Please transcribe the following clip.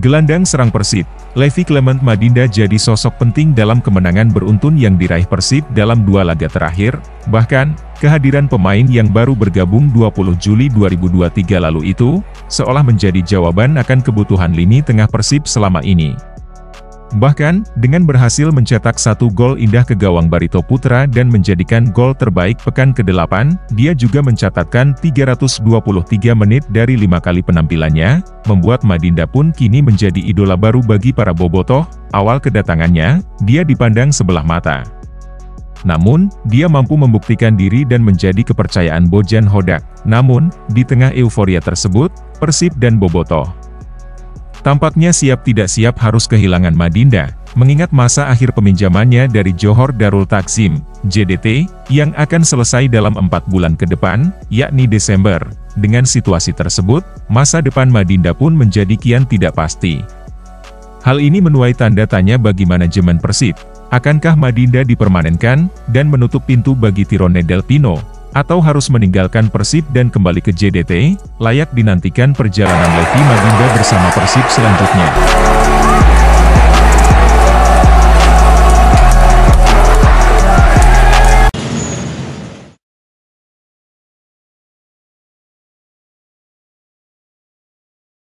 Gelandang serang Persib, Levi Clement Madinda jadi sosok penting dalam kemenangan beruntun yang diraih Persib dalam dua laga terakhir, bahkan, kehadiran pemain yang baru bergabung 20 Juli 2023 lalu itu, seolah menjadi jawaban akan kebutuhan lini tengah Persib selama ini. Bahkan, dengan berhasil mencetak satu gol indah ke gawang Barito Putra dan menjadikan gol terbaik pekan ke-8, dia juga mencatatkan 323 menit dari lima kali penampilannya, membuat Madinda pun kini menjadi idola baru bagi para bobotoh, awal kedatangannya, dia dipandang sebelah mata. Namun, dia mampu membuktikan diri dan menjadi kepercayaan Bojan Hodak. Namun, di tengah euforia tersebut, Persib dan Bobotoh Tampaknya siap tidak siap harus kehilangan Madinda, mengingat masa akhir peminjamannya dari Johor Darul Taksim, JDT, yang akan selesai dalam empat bulan ke depan, yakni Desember. Dengan situasi tersebut, masa depan Madinda pun menjadi kian tidak pasti. Hal ini menuai tanda tanya bagi manajemen Persib. Akankah Madinda dipermanenkan, dan menutup pintu bagi Tirone Del Pino, atau harus meninggalkan Persib dan kembali ke JDT, layak dinantikan perjalanan Levi Madinda bersama Persib selanjutnya.